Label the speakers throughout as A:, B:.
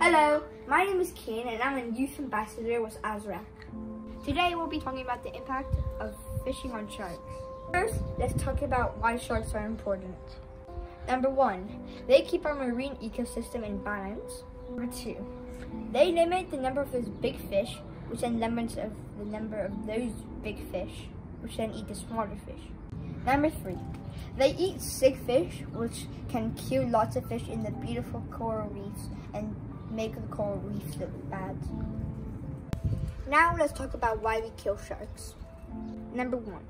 A: Hello, my name is Kane and I'm a youth ambassador with Azraq. Today we'll be talking about the impact of fishing on sharks. First, let's talk about why sharks are important. Number one, they keep our marine ecosystem in balance. Number two, they limit the number of those big fish, which then limits of the number of those big fish, which then eat the smaller fish. Number three, they eat sick fish, which can kill lots of fish in the beautiful coral reefs and make the coral reefs look bad. Now let's talk about why we kill sharks. Number one,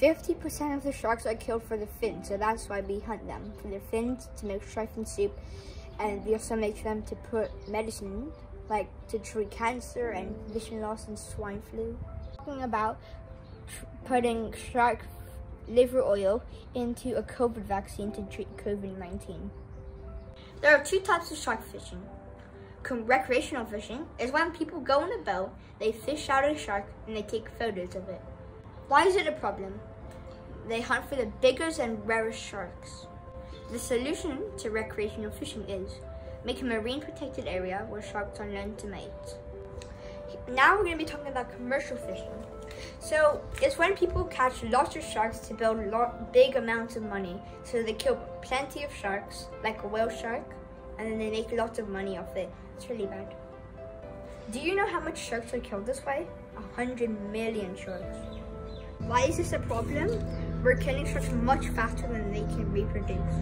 A: 50% of the sharks are killed for the fins, so that's why we hunt them. For their fins, to make shark fin soup, and we also make them to put medicine, like to treat cancer and vision loss and swine flu. Talking about putting shark liver oil into a COVID vaccine to treat COVID-19. There are two types of shark fishing. Recreational fishing is when people go in a boat, they fish out a shark, and they take photos of it. Why is it a problem? They hunt for the biggest and rarest sharks. The solution to recreational fishing is make a marine protected area where sharks are known to mate. Now we're going to be talking about commercial fishing. So it's when people catch lots of sharks to build lot, big amounts of money. So they kill plenty of sharks, like a whale shark, and then they make lots of money off it. It's really bad. Do you know how much sharks are killed this way? A hundred million sharks. Why is this a problem? We're killing sharks much faster than they can reproduce.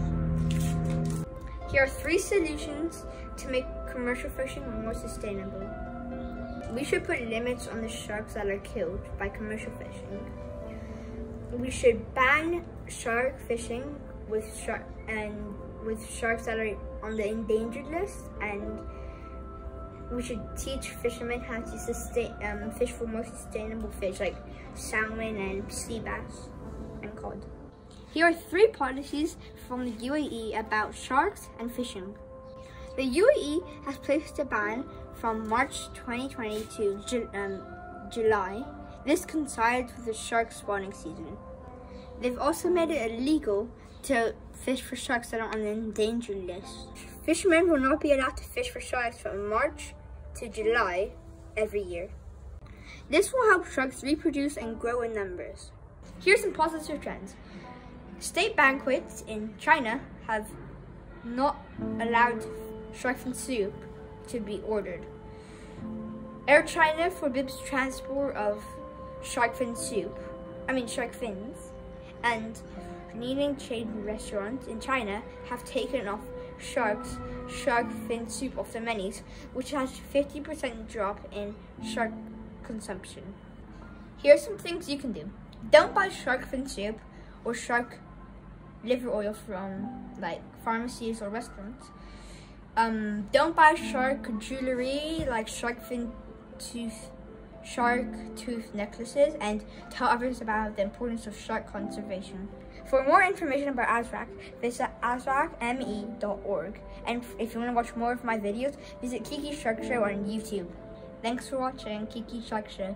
A: Here are three solutions to make commercial fishing more sustainable. We should put limits on the sharks that are killed by commercial fishing. We should ban shark fishing with shark and with sharks that are on the endangered list and we should teach fishermen how to sustain um, fish for more sustainable fish like salmon and sea bass and cod. Here are three policies from the UAE about sharks and fishing. The UAE has placed a ban from March 2020 to um, July. This coincides with the shark spawning season. They've also made it illegal to fish for sharks that are on the endangered list. Fishermen will not be allowed to fish for sharks from March to July every year. This will help sharks reproduce and grow in numbers. Here's some positive trends. State banquets in China have not allowed shark fin soup to be ordered. Air China forbids transport of shark fin soup, I mean shark fins, and leading chain restaurants in China have taken off sharks shark fin soup off the menus, which has 50% drop in shark consumption. Here are some things you can do. Don't buy shark fin soup or shark liver oil from like pharmacies or restaurants. Um, don't buy shark jewelry like shark fin tooth shark tooth necklaces and tell others about the importance of shark conservation. For more information about Azraq, visit azraqme.org. And if you want to watch more of my videos, visit Kiki Shark Show on YouTube. Thanks for watching Kiki Shark Show.